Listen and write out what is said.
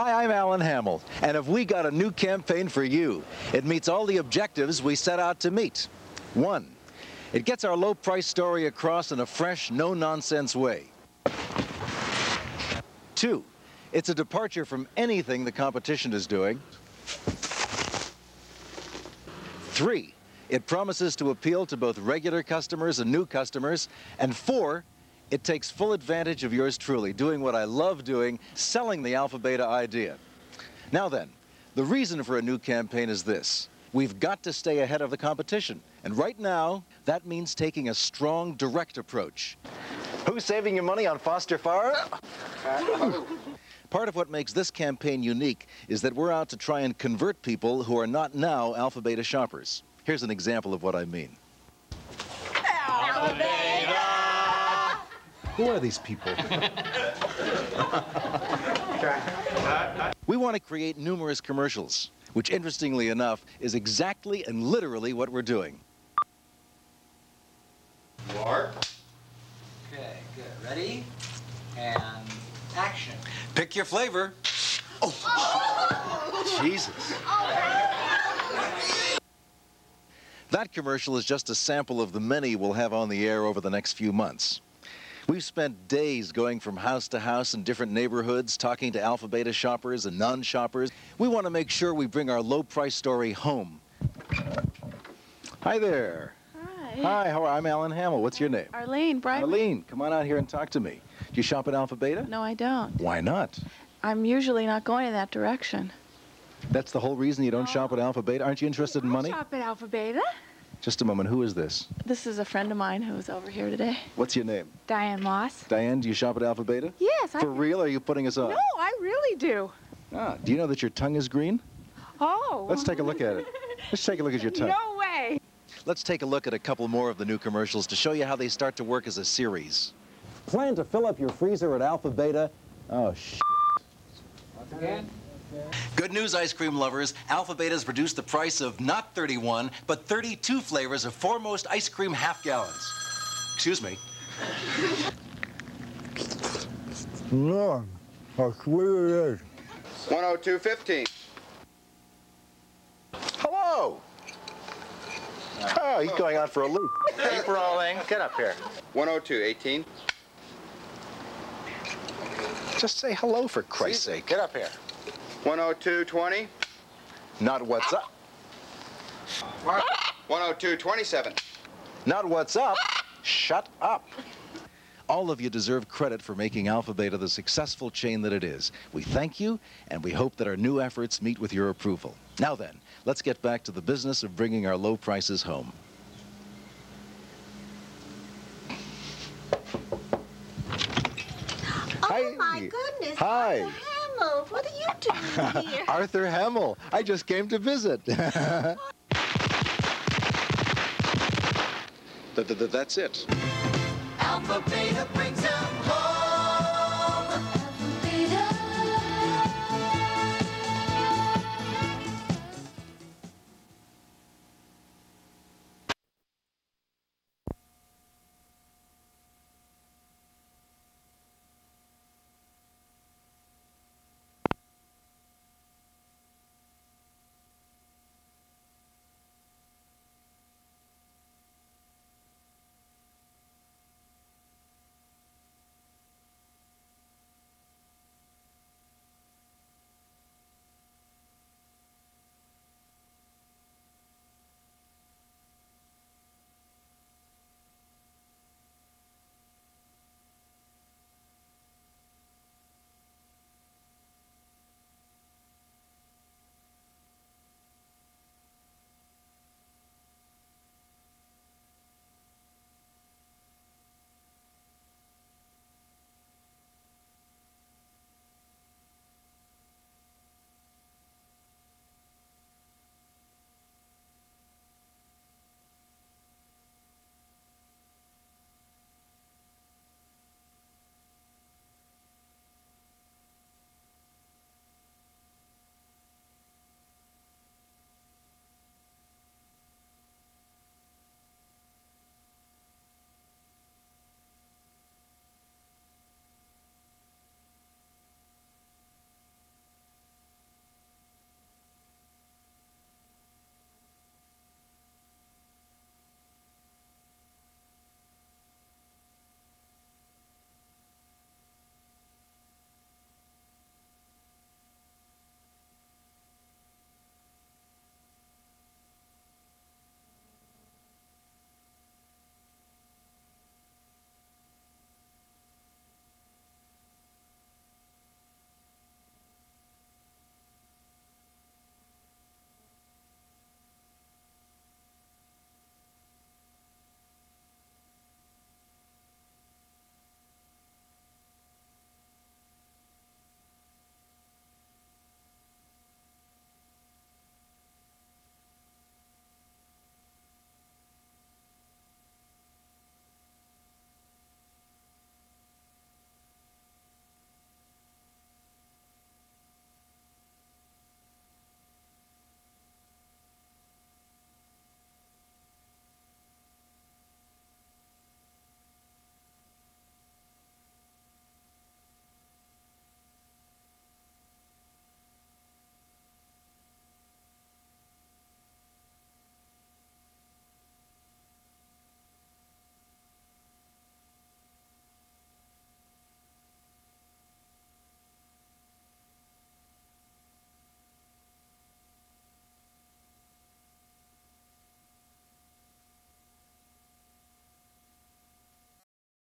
Hi, I'm Alan Hamel, and have we got a new campaign for you? It meets all the objectives we set out to meet. One, it gets our low price story across in a fresh, no nonsense way. Two, it's a departure from anything the competition is doing. Three, it promises to appeal to both regular customers and new customers. And four, it takes full advantage of yours truly, doing what I love doing, selling the Alpha Beta idea. Now then, the reason for a new campaign is this. We've got to stay ahead of the competition. And right now, that means taking a strong, direct approach. Who's saving your money on Foster Farm? Part of what makes this campaign unique is that we're out to try and convert people who are not now Alpha Beta shoppers. Here's an example of what I mean. Who are these people? we want to create numerous commercials, which interestingly enough is exactly and literally what we're doing. Mark. Okay, good. Ready? And action. Pick your flavor. Oh, Jesus. That commercial is just a sample of the many we'll have on the air over the next few months. We've spent days going from house to house in different neighborhoods, talking to Alpha Beta shoppers and non-shoppers. We want to make sure we bring our low price story home. Hi there. Hi. Hi, how are, I'm Alan Hamel. What's your name? Arlene, Brian. Arlene, come on out here and talk to me. Do you shop at Alpha Beta? No, I don't. Why not? I'm usually not going in that direction. That's the whole reason you don't shop at Alpha Beta? Aren't you interested in money? shop at Alpha Beta. Just a moment. Who is this? This is a friend of mine who's over here today. What's your name? Diane Moss. Diane, do you shop at Alpha Beta? Yes, I. For real? Or are you putting us on? No, I really do. Ah, do you know that your tongue is green? Oh. Let's take a look at it. Let's take a look at your tongue. No way. Let's take a look at a couple more of the new commercials to show you how they start to work as a series. Plan to fill up your freezer at Alpha Beta? Oh, sh. Once again. Good news, ice cream lovers. Alpha Beta's reduced the price of not 31, but 32 flavors of Foremost ice cream half gallons. Excuse me. No, how sweet it is. 102.15. Hello. Oh, he's going out for a loop. Keep rolling. Get up here. 102.18. Just say hello for Christ's sake. Get up here. 102.20. Not what's up. 102.27. Not what's up. Shut up. All of you deserve credit for making Alpha Beta the successful chain that it is. We thank you, and we hope that our new efforts meet with your approval. Now then, let's get back to the business of bringing our low prices home. Oh, my goodness. Hi. Arthur Hamel, what are you doing here? Arthur Hamel. I just came to visit. Th- th- th- That's it. Alpha Beta brings